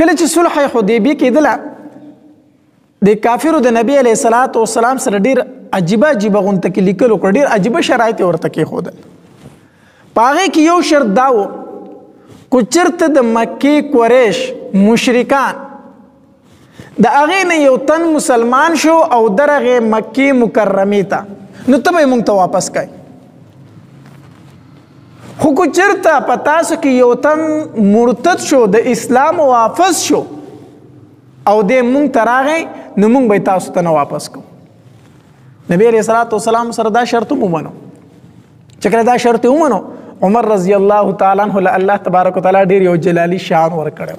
کله چې صلح حدیبیه کېدله د کافرو د نبی علیه الصلاۃ والسلام سره ډیر عجیب عجیب غونته کې لیکل کړ ډیر عجیب شرایط ورته کې خود پاغه کې یو شرط داو کو چرته د مکه قریش مشرکان د هغې نه یو تن مسلمان شو او درغه مکه مکرمه ته نو ته به مونږ ته واپس کای خو کو چرته په تاسو کې یو تن مرتد شو د اسلام واپس شو او د مونږ تراغه نو مونږ به تاسو ته نه واپس کو نبی رسول الله سلام سره دا شرط مو منو چې کله دا شرط مو منو عمر رضی الله تعالی عنہ الله تبارک وتعالى ډیر یو جلالی شان ور کړو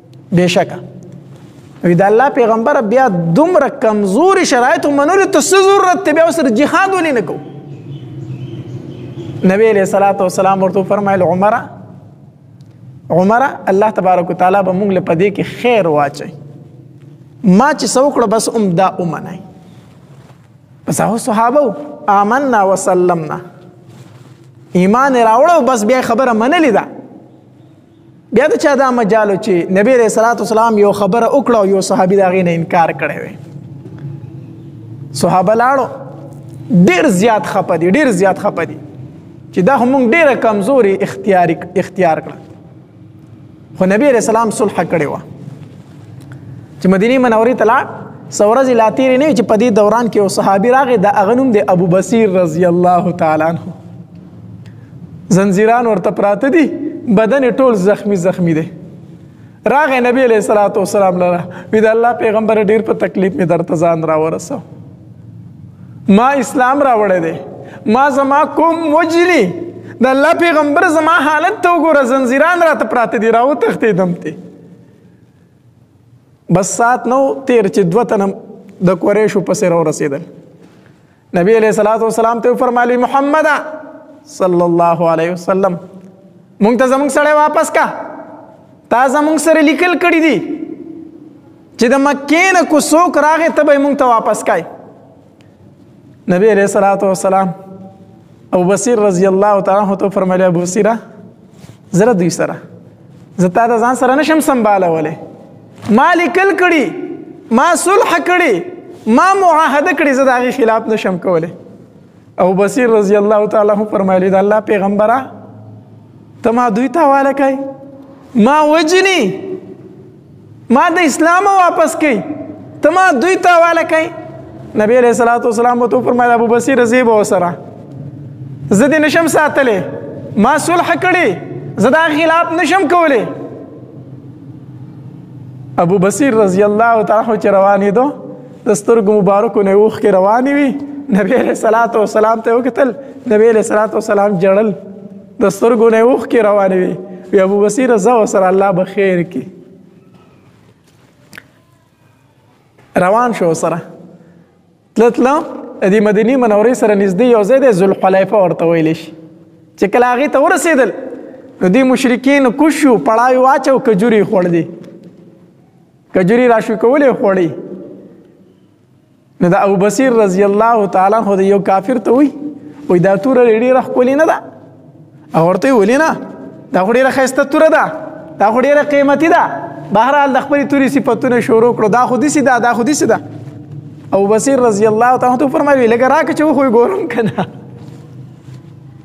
بشکه وی د الله پیغمبر بیا دومره کمزوري شرایط منلو ته څه ضرورت دی بیا سره جهاد ولې نه کو نبی علیہ الصلوۃ والسلام ورته فرمایل عمره عمره الله تبارک وتعالى به موږ له پدې کې خیر واچي ما چې څوکړه بس ام دا اومنه بس هغه صحابه آمنا وسلمنا ایمان راوړو بس بیا خبره منلې ده بیا د چا دا مجالو چې نبی علیہ الصلوۃ والسلام یو خبره وکړه او یو صحابي دا غي نه انکار کړی وي صحابه لاړو ډیر زیات خپه دي ډیر زیات خپه دي چې دا هم ډیره کمزوري اختیار اختیار کړه خو نبی علیہ السلام صلح کړی و چې مدینه منورې ته لاړ سورز لا تیر نه چې په دې دوران کې یو صحابي راغی د اغنوم د ابو بصیر رضی الله تعالی عنہ زنجیران ورته پراته دي بدن ټول زخمی زخمی دی راغې نبی علیہ الصلوۃ والسلام لره وی د الله پیغمبر ډیر په تکلیف می درته ځان را ورسو ما اسلام را وړې دی ما زما کوم وجلی د الله پیغمبر زما حالت ته وګوره زنجیران را ته پراته دي راو تختې دم ته بس سات نو تیر چې دوه تنم د قریشو پسې را رسیدل نبی علیہ الصلوۃ والسلام ته فرمایلی محمد صلی الله علیه وسلم مونږ ته زمونږ سره واپس کا تا زمونږ سره لیکل کړی دی چې د مکې نه کو څوک راغې ته به مونږ ته واپس کای نبی علیہ الصلوۃ والسلام او بصیر رضی الله تعالی عنہ ته فرمایلی ابو بصیره زره دوی سره زه تا د ځان سره نشم سمبالولی ما لیکل کړي ما صلح کړي ما معاهده کړي زه د هغې خلاف نشم کولی او بصیر رضی الله تعالی عنه فرمایلی د الله پیغمبره ته ما دوی ته حواله کوي ما وجني ما د اسلام واپس کړي ته ما دوی ته حواله کړي نبی علیہ الصلوۃ والسلام وته فرمایله ابو بصیر زیب وسره زه دې نشم ساتلې ما صلح کړي زه دا خلاف نشم کولې ابو بصیر رضی الله تعالی عنہ روانې دو د سترګو مبارکو نه وښ کې روانې وي نبی علیہ الصلوۃ والسلام ته وکتل نبی علیہ الصلوۃ والسلام جړل د سترګو نه اوخ کې روانې وي وی ابو بصیر زو سره الله به خیر کې روان شو سره تلتلو د مدینی منورې سره نږدې یو ځای دی ذوالحلیفه ورته ویل شي چې کله هغه ته ورسېدل نو دی مشرکین کوشو پړای واچو کجوري خور دي کجوري راشو کولې خوري نو د ابو بصیر رضی الله تعالی خو د یو کافر ته وی وای دا تور ډیره خولې نه ده او ورته ولې نه دا خو ډیره خسته تور ده دا خو ډیره قیمتي ده بهرحال د خپل توري صفاتونه شروع کړو دا خو دې سي دا دا خو دې سي دا ابو بصیر رضی الله تعالی ته فرمایي لکه راکه چې خو ګورم کنه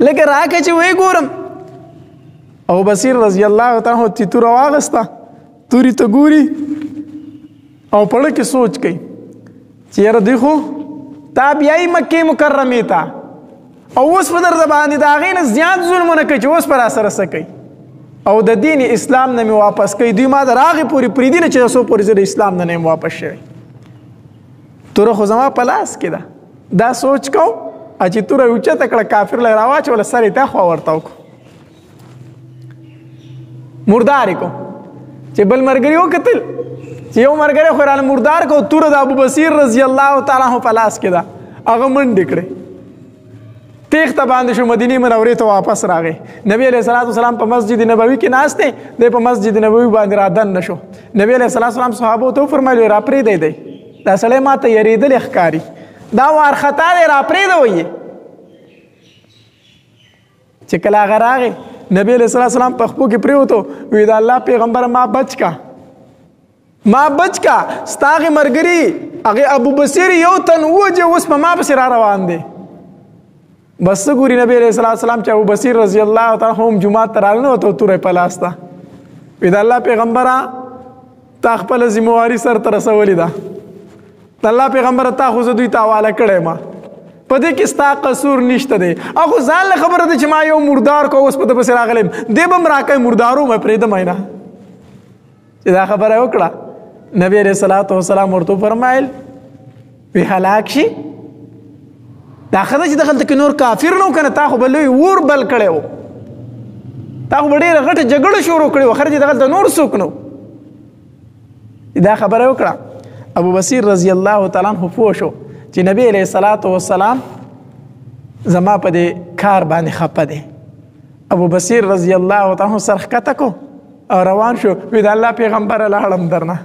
لکه راکه چې وې ګورم ابو بصیر رضی الله تعالی ته تور واغسته توري ته ګوري او پړه کې سوچ کوي چې یاره دی خو تا بیاي مکه مکرمه ته او اوس په در د باندې دا غین زیات ظلمونه کوي چې اوس پر اثر سکي او د دین اسلام نه می واپس کوي دوی ما دراغه پوری پریدي نه چې سو پوری زه د اسلام نه نه واپس شوی تور خو زما په لاس کې ده دا سوچ کو چې تور اوچته کړه کافر لراواچ ولا سره ته خو ورتاو کو مردار کو چې بل مرګري وکتل چې یو مرګري خو رال مردار کو تور د ابو بصیر رضی الله تعالی عنہ پلاس کړه هغه منډې کړې تیخ ته باندې شو مدینه منورې ته واپس راغی نبی علیہ الصلوۃ والسلام په مسجد نبوي کې ناشته دی په مسجد نبوي باندې را دن نشو نبی علیہ الصلوۃ والسلام صحابه ته فرمایلی را پرې دی دی دا سړی ما ته یریدل ښکاری دا وارخطا دی را پرې دی وایي چې کله هغه راغی نبی علیہ السلام په خپو کې پریوتو وی دا الله پیغمبر ما بچ کا ما بچ کا ستاغه مرګری هغه ابو بصیر یو تن وجه اوس په ما بصیر روان دی بس ګوري نبی علیہ السلام چې ابو بصیر رضی الله تعالی هم جمعه ترالنه ته تورې پلاستا وی دا الله پیغمبره تا خپل ذمہواری سر تر رسولې ده د الله پیغمبر تا خو زه دوی ته حواله کړې ما په دې کې ستا قصور نشته دی اخو ځان له خبره ده چې ما یو مردار کو اوس په دې پسې راغلم دې بم راکې مردارو مې پرې دمه نه چې دا خبره وکړه نبی رسول الله صلی الله علیه وسلم ورته فرمایل وی هلاک شي دا خدای چې دغلت کې نور کافر نو کنه تا خو بل ور بل کړو تا خو ډېر غټه جګړه شروع کړو خرج دغلت نور سوک نو دا خبره وکړه ابو بصیر رضی الله تعالی عنہ پوه شو چې نبی علیہ الصلوۃ والسلام زما په دې کار باندې خپه دی ابو بصیر رضی الله تعالی عنہ سرخ کته کو او روان شو وی دا الله پیغمبر لاړم درنه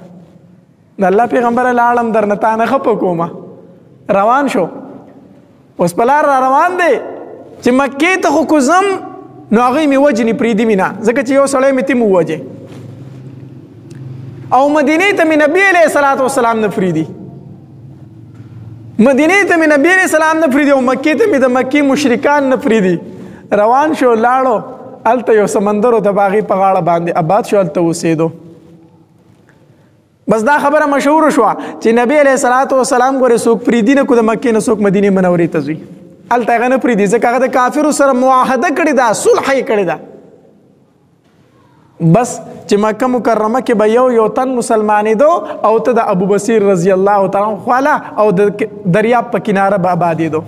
د الله پیغمبر لاړم درنه تا نه خپ کومه روان شو اوس بلار را روان دی چې مکه ته خو کوزم نو هغه می وجنی پری دی مینا ځکه چې یو سړی می تیم وجه او مدینه ته می نبی علیہ الصلوۃ والسلام نه فری دی مدینه ته می نبی علیہ السلام نه فری دی او مکه ته می د مکی مشرکان نه فری دی روان شو لاړو الته یو سمندر او د باغی په غاړه باندې آباد شو الته وسیدو بس دا خبره مشهور شو چې نبی علیہ الصلوۃ والسلام ګوره سوک پری دینه کو د مکه نه سوک مدینه منورې ته ځي ال تاغه نه پری دي ځکه هغه د کافرو سره معاهده کړی دا صلح یې کړی دا بس چې مکه مکرمه کې به یو یو تن مسلمانې دو او ته د ابو بصیر رضی الله تعالی خواله او د دریاب په کناره به آبادې دو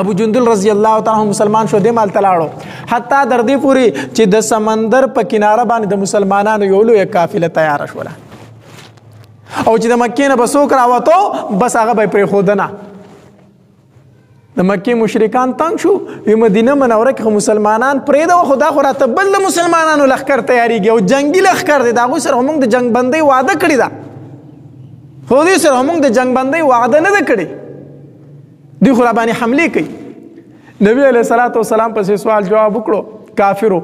ابو جندل رضی الله تعالی مسلمان شو د مال تلاړو حتی در دې پوری چې د سمندر په کناره باندې د مسلمانانو یو لوی قافله تیار شول او چې د مکې نه بسو کراوتو بس هغه به پرې خودنه د مکه مشرکان تنگ شو په مدینه منوره کې مسلمانان پرې دا خدا خو راته بل د مسلمانانو لخر تیاریږي او جنگي لخر دي دا غو سره موږ د جنگ بندي وعده کړی دا خو دې سره موږ د جنگ بندي وعده نه کړی دی خو را باندې حمله کوي نبی علیہ الصلوۃ والسلام پسې سوال جواب وکړو کافرو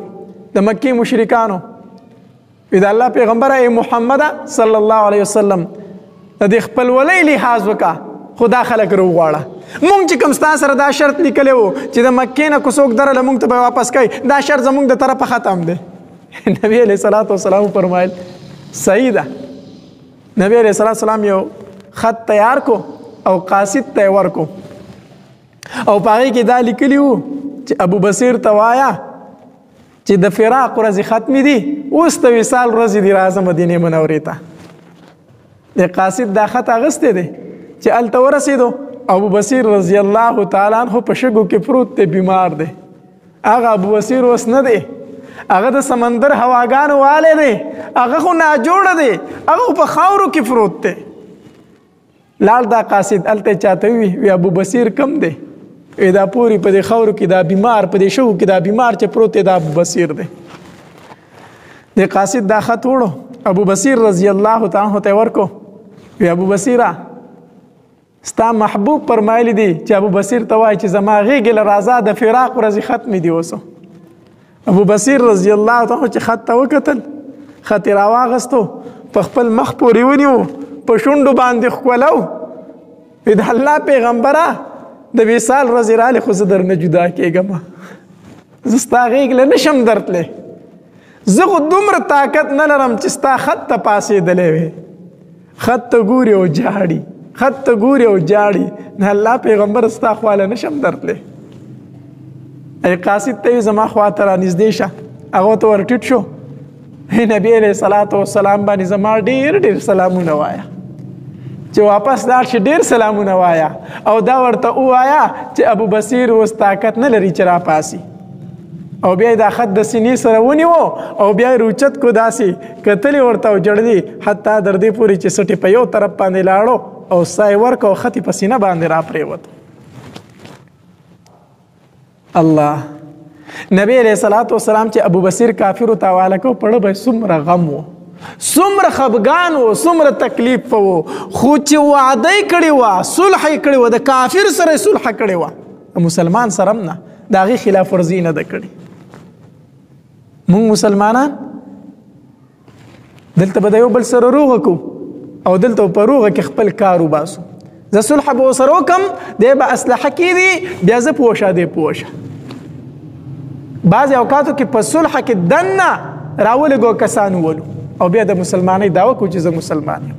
د مکی مشرکانو اذا الله پیغمبر ای محمد صلی الله علیه وسلم د خپل ولې لحاظ وکا خدا خلق رو غواړه مونږ چې کوم ستاسو سره دا شرط لیکلی وو چې د مکې نه کوڅوک دره لمونږ ته به واپس کوي دا شرط زمونږ د طرفه ختم دی نبی علیہ الصلوۃ والسلام فرمایل صحیح ده نبی علیہ الصلوۃ والسلام یو خط تیار کو او قاصد ته ورکو او پاره کې دا لیکلی وو چې ابو بصیر توایا چې د فراق ورځ ختم دي اوس ته وصال ورځ دی راځه مدینه منورې ته د قاصد دا خط اغسته دي چې ال تورسیدو ابو بصیر رضی الله تعالی عنہ په شګو کې پروت ته بیمار دی هغه ابو بصیر اوس نه دی هغه د سمندر هواګانو والے دی هغه خو نه جوړ دی هغه په خاورو کې فروت دی لال دا قاصد الته چاته وی وی ابو بصیر کم دی وی دا پوری په خاورو کې دا بیمار په شو کې دا بیمار چې پروت دی دا ابو بصیر دی د قاصد دا خط وړو ابو بصیر رضی الله تعالی ته ورکو وی ابو بصیره ستا محبوب پرمایلی دی چې ابو بصیر ته وای چې زما غیګ له رازا د فراق ورځ ختم دی اوسو ابو بصیر رضی الله تعالی چې خط ته وکتل خط راواغستو په خپل مخ پورې ونیو په شونډو باندې خولو د الله پیغمبره د وصال ورځ را لې خو زه درنه جدا کېږم زه ستا غیګ له نشم درتلې زه خو دومره طاقت نه لرم چې ستا خط ته پاسېدلی وي خط ته ګوري او جاړي خط ته ګوري او جاړي نه الله پیغمبر ستا خواله نشم درتله ای قاصد ته زما خوا ته را نږدې شه هغه ته ورټیټ شو نبی علیہ الصلوۃ والسلام باندې زما ډیر ډیر سلامونه وایا چې واپس لاړ شي ډیر سلامونه وایا او دا ورته وایا چې ابو بصیر اوس طاقت نه لري چې را پاسي او بیا دا خط د سینې سره ونیو او بیا روچت کو داسي کتلی ورته او جړلی حتی در دې پوری چې سټي په یو طرف باندې لاړو او سای ورک او خطي په سینه باندې را پریوت الله نبی علیہ الصلوۃ والسلام چې ابو بصیر کافر تاواله کو پړ به سمره غم وو سمره خفغان وو سمره تکلیف وو خو چې وعده کړی و صلح کړی و د کافر سره صلح کړی و مسلمان سره نه دا غي خلاف ورزي نه د کړي مونږ مسلمانان دلته به یو بل سره روغ کو او دلته په روغ کې خپل کار وباسو زه صلح به سره وکم د به اسلحه کې دي بیا زه پوښه دې پوښه بعض اوقاتو کې په صلح کې دنه راولګو کسان ولو او بیا د مسلمانۍ داوا کو چې زه مسلمان یم